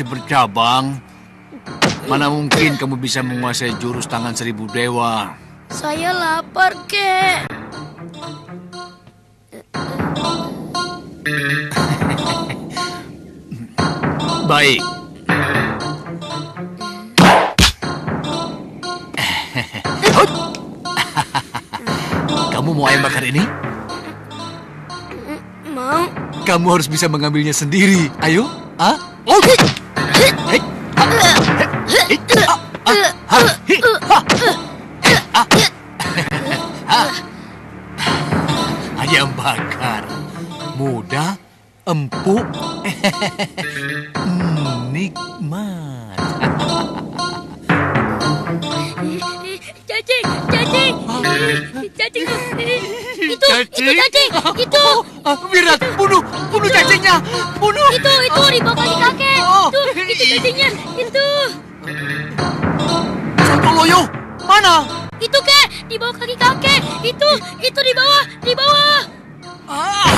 masih bercabang, mana mungkin kamu bisa menguasai jurus tangan seribu dewa? Saya lapar, kek. Baik. Kamu mau ayam bakar ini? Mau? Kamu harus bisa mengambilnya sendiri. Ayo. Ah? Oh. Ayam bakar. Mudah, empuk, nikmat. Cacing, cacing. Cacing. Itu, itu cacing. Itu, Ah, Wirat, bunuh, bunuh cacingnya, bunuh. itu, itu di bawah kaki kakek. Oh. Itu, itu cacingnya. Itu, Santoloyo, mana? itu kek di bawah kaki kakek. Itu, itu di bawah, di bawah. Ah.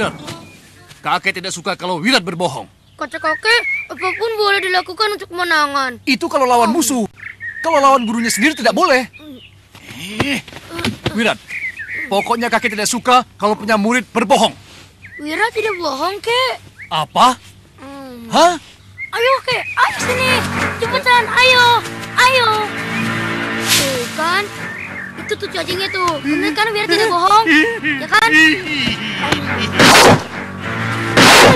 Wirat, kakek tidak suka kalau Wirat berbohong. Kata kakek, apa pun boleh dilakukan untuk kemenangan. Itu kalau lawan musuh. Kalau lawan gurunya sendiri tidak boleh. Eh, Wirat, pokoknya kakek tidak suka kalau punya murid berbohong. Wira tidak bohong, kek. Apa? Hmm. Hah? Ayo, kek. Ayo sini. Cepetan, ayo. Ayo. Itu tuh cacingnya tuh. Bener kan Wira tidak bohong? Ya kan?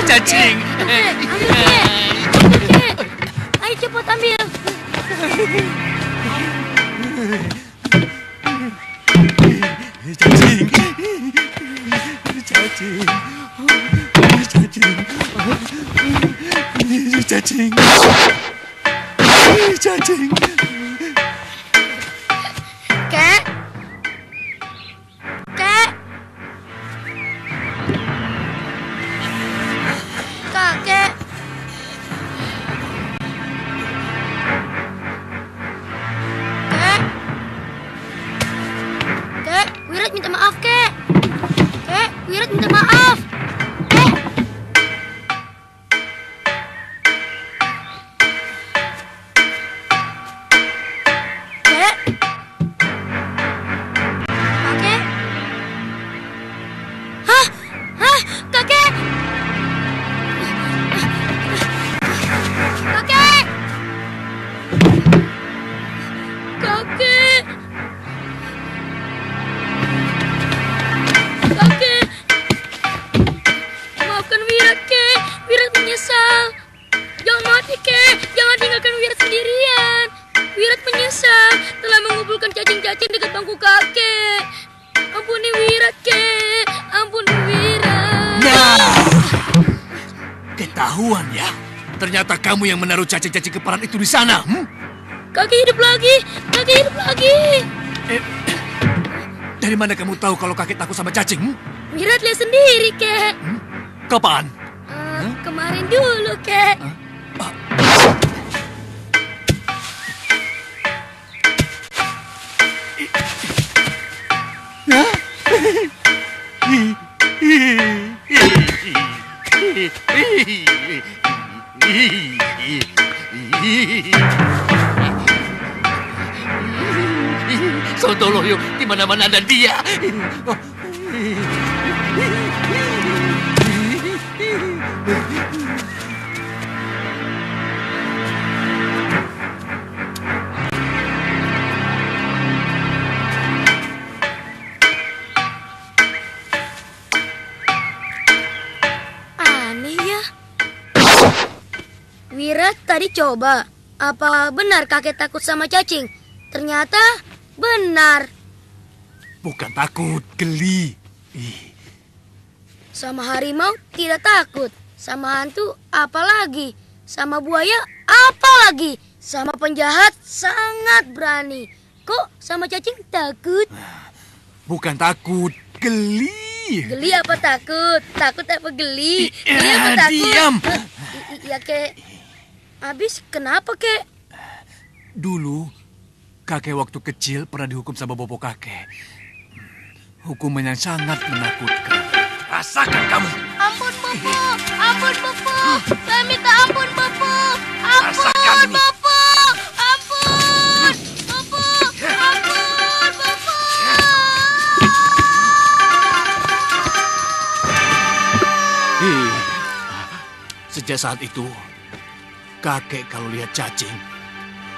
Cacing. Ayo cepat ambil. Cacing. Cacing. Cacing. Cacing. Cacing. Wirat minta maaf, Kek. Kek, Wirat minta maaf. Ketahuan ya. Ternyata kamu yang menaruh cacing-cacing keparan itu di sana. Hmm? Kakek hidup lagi. Kakek hidup lagi. Eh, dari mana kamu tahu kalau kakek takut sama cacing? Hmm? Wirat lihat sendiri, Kek. Kapan? Eh, kemarin dulu, Kek. Sontoloyo, di mana-mana ada dia. Wirat tadi coba. Apa benar kakek takut sama cacing? Ternyata benar. Bukan takut, geli. Ih, Sama harimau tidak takut. Sama hantu apalagi. Sama buaya apalagi. Sama penjahat sangat berani. Kok sama cacing takut? bukan takut, geli. Geli apa takut? Takut apa geli? Geli apa takut? diam. Ya kek. Habis kenapa kek? Dulu, kakek waktu kecil pernah dihukum sama bobo kakek. Hukuman yang sangat menakutkan. Rasakan kamu. Ampun Bopo, ampun Bopo, saya minta ampun Rasakan ampun. Bopo, ampun, Bopo, ampun Bopo. Ih, Sejak saat itu, kakek kalau lihat cacing,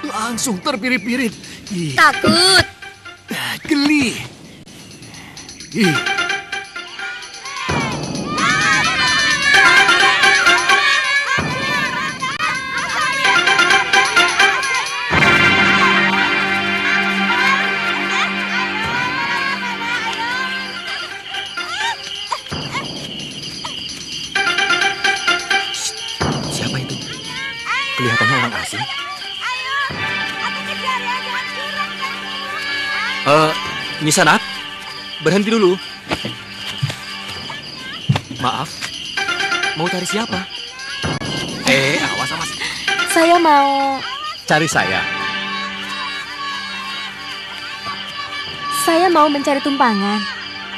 langsung terpirit-pirit. Ih, Takut, geli. Ih, Eh, Nisanat, berhenti dulu. Maaf, mau cari siapa? Eh, awas awas. Saya mau Cari saya. saya mau mencari tumpangan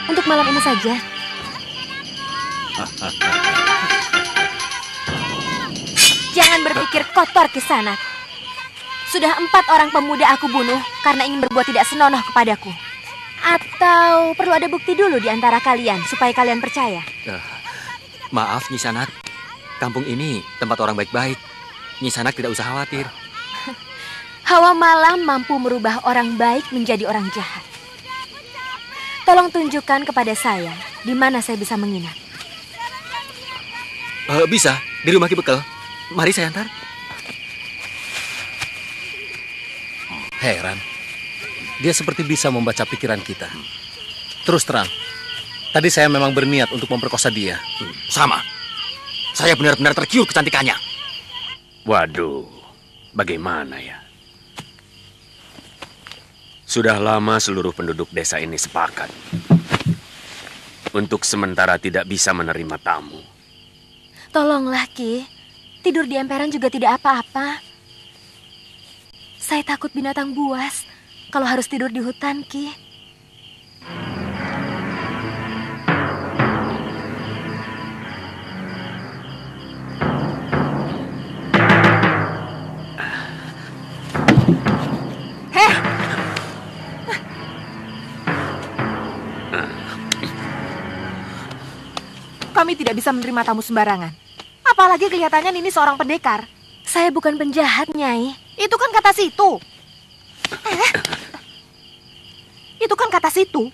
untuk malam ini saja. Jangan berpikir kotor ke sana. Sudah empat orang pemuda aku bunuh karena ingin berbuat tidak senonoh kepadaku. Atau perlu ada bukti dulu di antara kalian supaya kalian percaya. Eh, maaf, Nisanat. Kampung ini tempat orang baik-baik. Nisanat tidak usah khawatir. Hawa malam mampu merubah orang baik menjadi orang jahat. Tolong tunjukkan kepada saya di mana saya bisa menginap. Eh, bisa, di rumah Ki Bekel. Mari saya antar. Heran. Dia seperti bisa membaca pikiran kita. Terus terang, tadi saya memang berniat untuk memperkosa dia. Sama. Saya benar-benar tergiur kecantikannya. Waduh, bagaimana ya? Sudah lama seluruh penduduk desa ini sepakat. Untuk sementara tidak bisa menerima tamu. Tolonglah, Ki. Tidur di emperan juga tidak apa-apa. Saya takut binatang buas kalau harus tidur di hutan, Ki. Kami tidak bisa menerima tamu sembarangan. Apalagi kelihatannya Nini seorang pendekar. Saya bukan penjahat, Nyai. Itu kan kata situ. Eh? Itu kan kata situ.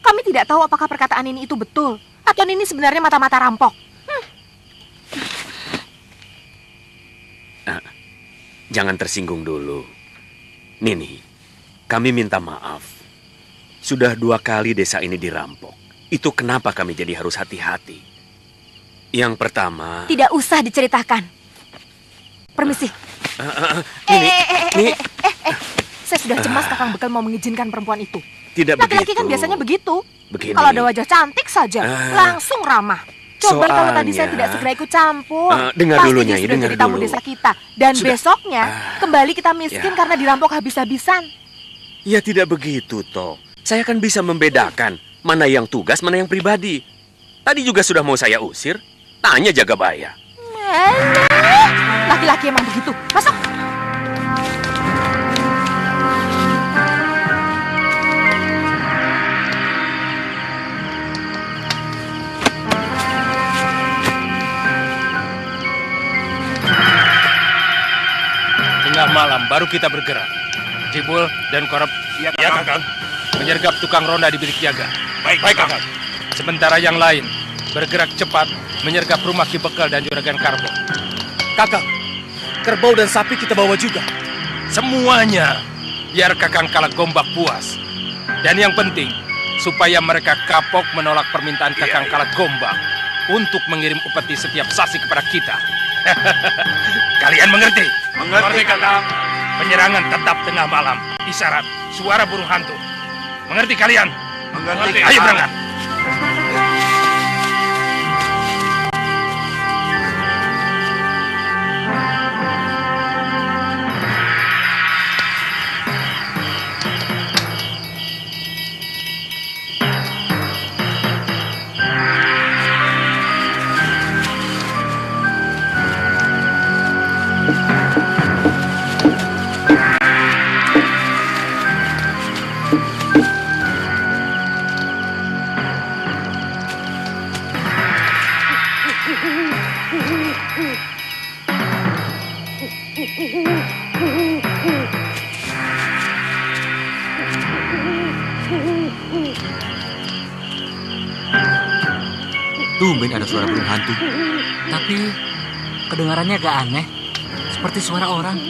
Kami tidak tahu apakah perkataan Nini itu betul. Atau Nini sebenarnya mata-mata rampok. Jangan tersinggung dulu. Nini, kami minta maaf. Sudah dua kali desa ini dirampok. Itu kenapa kami jadi harus hati-hati. Yang pertama... Tidak usah diceritakan. Permisi. Eh, eh, eh, Eh, Nini, eh, eh, eh, Nini, eh, eh, eh. Saya sudah cemas Kakang Bekal mau mengizinkan perempuan itu. tidak Laki-laki begitu. kan biasanya begitu. Begini. Kalau ada wajah cantik saja, Ah. langsung ramah. Coba kalau tadi saya Soalnya- tidak segera ikut campur. Ah, dengar pasti dulu, dia Nyai, sudah dengar jadi tamu dulu. desa kita. Dan Sudah. besoknya Ah. kembali kita miskin Ya. karena dirampok habis-habisan. Ya tidak begitu, toh. Saya kan bisa membedakan mana yang tugas, mana yang pribadi. Tadi juga sudah mau saya usir. Tanya jaga baya. Eleh, Laki-laki emang begitu. Masuk. Tengah malam baru kita bergerak. Jibul dan Korab Iya, ya, Kakang. menyergap tukang ronda di bilik jaga. Baik, Baik Kakang. Sementara yang lain bergerak cepat menyergap rumah Ki Bekal dan Juragan Karbo. Kakak, kerbau dan sapi kita bawa juga. Semuanya biar Kakang kalah gombak puas. Dan yang penting, supaya mereka kapok menolak permintaan Kakang Kalat Gombang untuk mengirim upeti setiap sasi kepada kita. Kalian mengerti? Mengerti, Kakang. Penyerangan tetap tengah malam. Isyarat suara burung hantu. Mengerti kalian? Mengerti. Ayo berangkat. Tumben ada suara burung hantu. Tapi kedengarannya agak aneh. Seperti suara orang.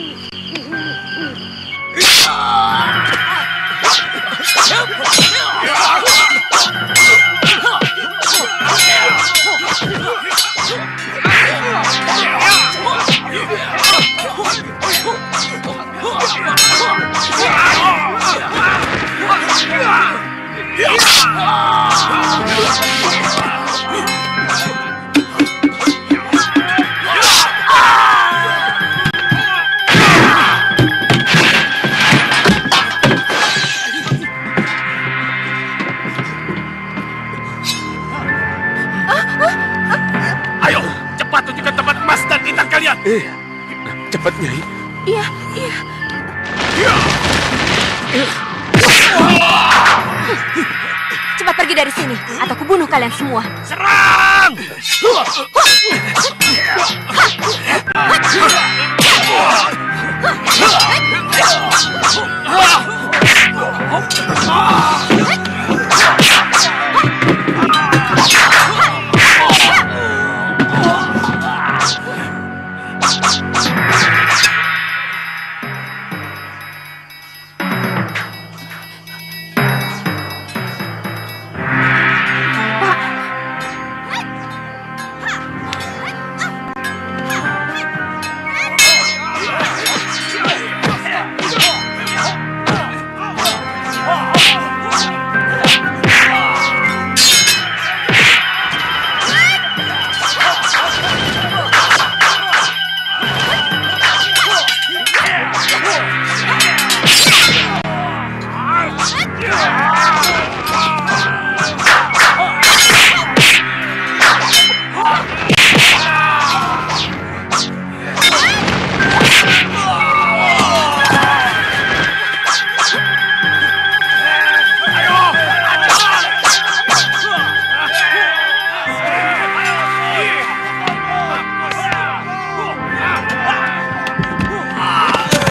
我。